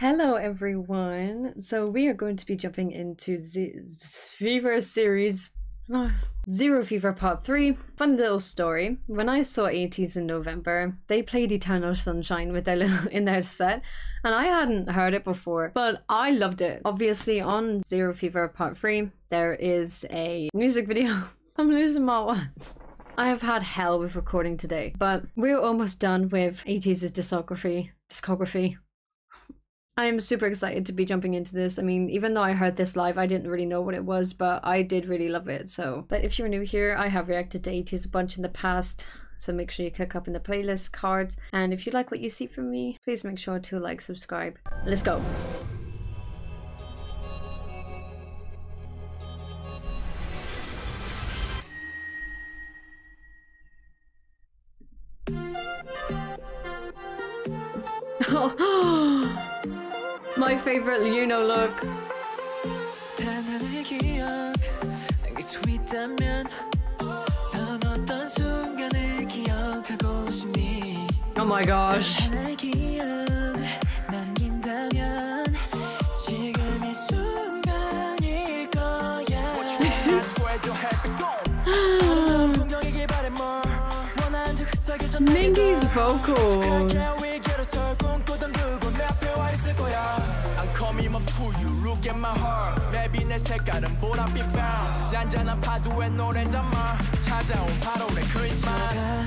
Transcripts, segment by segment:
Hello, everyone. So we are going to be jumping into Z- Fever series uh, Zero Fever Part 3. Fun little story. When I saw ATEEZ in November, they played Eternal Sunshine with their little in their set, and I hadn't heard it before, but I loved it. Obviously, on Zero Fever Part 3, there is a music video. I'm losing my words. I have had hell with recording today, but we're almost done with ATEEZ's discography. Discography. I am super excited to be jumping into this. I mean, even though I heard this live, I didn't really know what it was, but I did really love it. So, but if you're new here, I have reacted to ATEEZ a bunch in the past. So make sure you click up in the playlist cards. And if you like what you see from me, please make sure to like, subscribe. Let's go. Favorite Yunho look. Oh my gosh. Mingi's vocals. Call me my pull you look at my heart 맵이 내 색깔은 보랏빛 밤 잔잔한 파도에 노랜단말 찾아온 8월의 크리스마스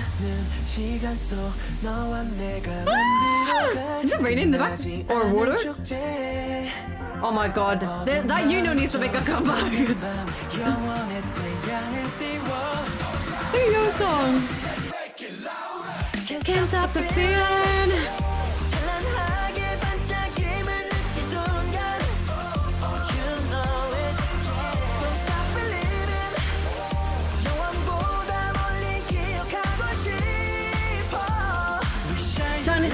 시간 속 너와 내가 Is it raining in the back? Or water? Oh my god. Th that Yunho needs to make a comeback. there your song. Can't stop the feeling.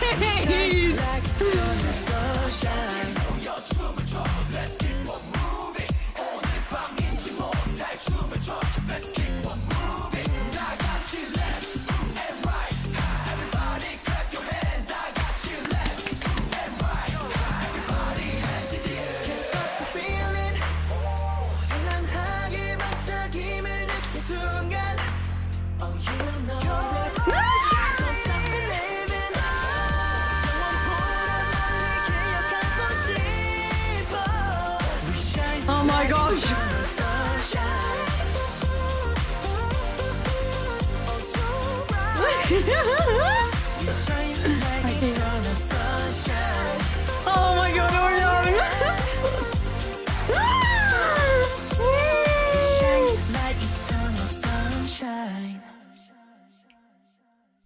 Babies!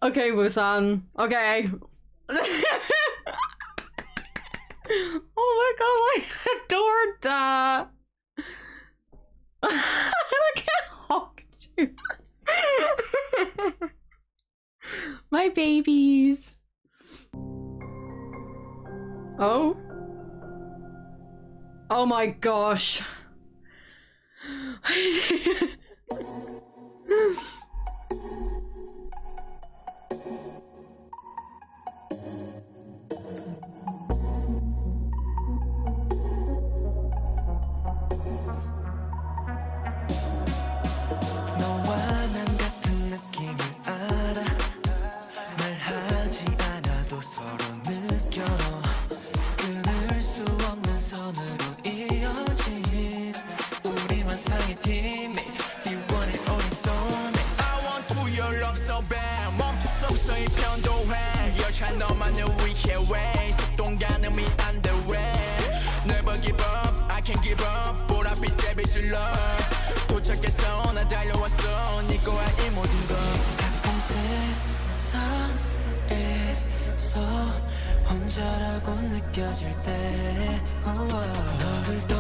Okay, Busan. Okay. oh my god, I adored that. I can't hold my babies. Oh. Oh my gosh. 구성이 변도해. 여차 너만을 위해 way 속동 가늠이 안 돼 way Never give up I can't give up 보랏빛 savage love 도착했어 나 달려왔어. 네 거야 이 모든 것. 같은 세상에서 혼자라고 느껴질 때 oh, oh, 너를 떠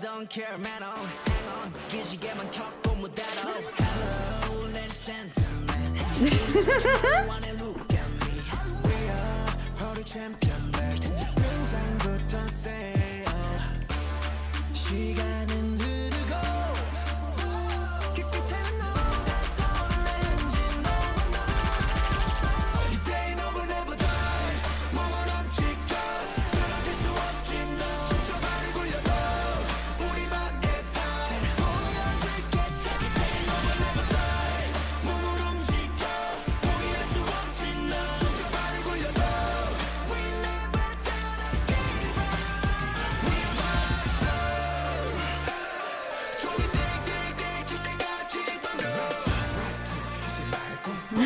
don't care man oh hang on. Did you get my talk? Oh. Hello ladies gentlemen.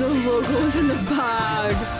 the vocals in the bag.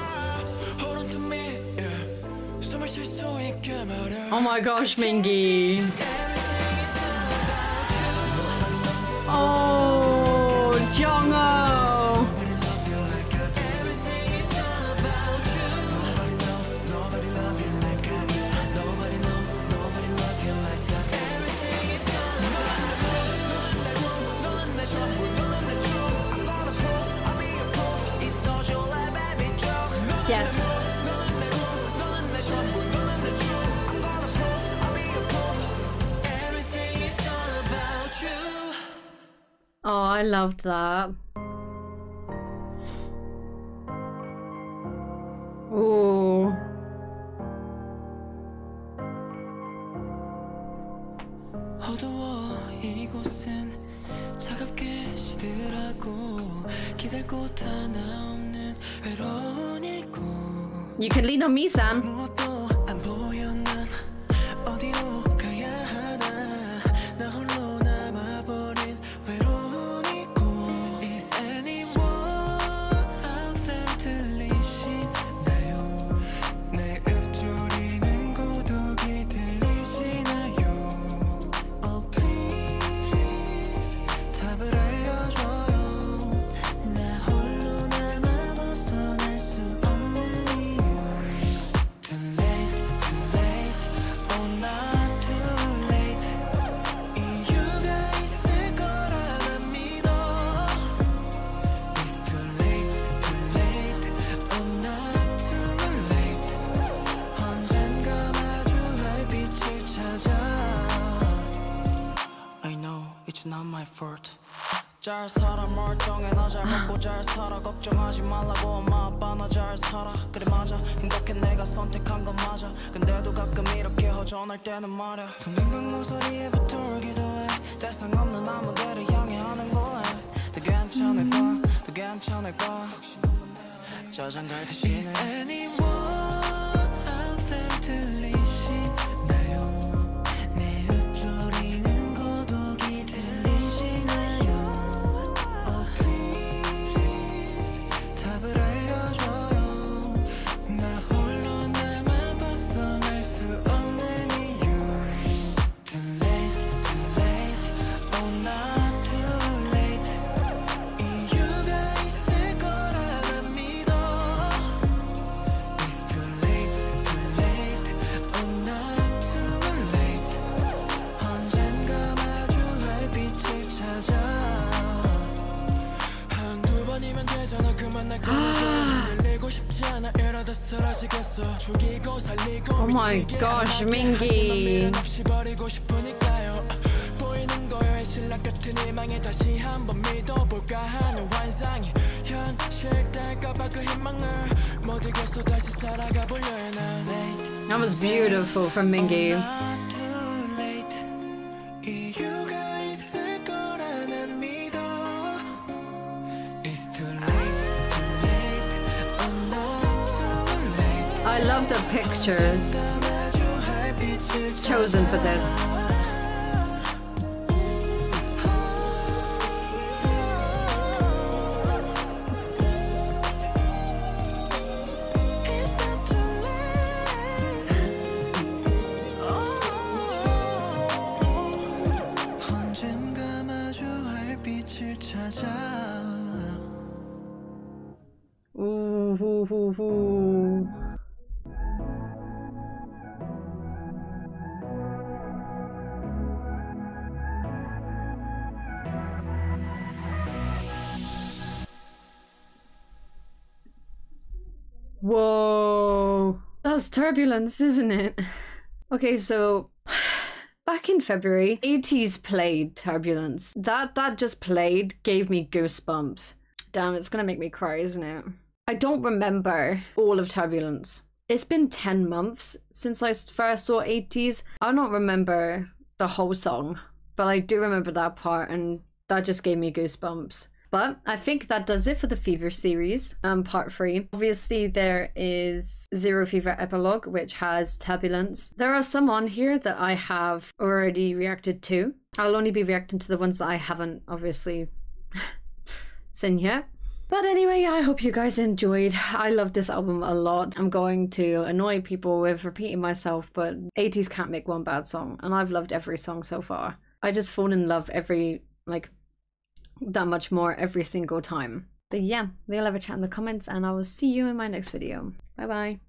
Oh my gosh, Mingi. Oh. I loved that. Ooh. You can lean on me, San. Comfort 잘 살아 멀쩡해 나 잘 먹고 잘 살아. 걱정하지 말라고 엄마 아빠 나 잘 살아. 그래 맞아. 행복해 내가 선택한 건 맞아. 근데도 가끔 이렇게 허전할 때는 말야 텅빈방 모서리에 붙어 기도해. 대상 없는 아무데를 향해 하는 거야. 더 괜찮을 거야. 더 괜찮을 거야. 저장 갈 듯이 Is anyone oh my gosh, Mingi. That was beautiful from Mingi. I love the pictures chosen for this. Whoa. That's turbulence, isn't it? Okay, so back in February, ATEEZ played Turbulence. That that just played gave me goosebumps. Damn, it's gonna make me cry, isn't it? I don't remember all of Turbulence. It's been 10 months since I first saw ATEEZ. I don't remember the whole song, but I do remember that part, and that just gave me goosebumps. But I think that does it for the Fever series, um, part three. Obviously, there is Zero Fever Epilogue, which has Turbulence. There are some on here that I have already reacted to. I'll only be reacting to the ones that I haven't, obviously, seen yet. But anyway, I hope you guys enjoyed. I love this album a lot. I'm going to annoy people with repeating myself, but ATEEZ can't make one bad song, and I've loved every song so far. I just fall in love every, like, that much more every single time. But yeah, we'll have a chat in the comments, and I will see you in my next video. Bye bye.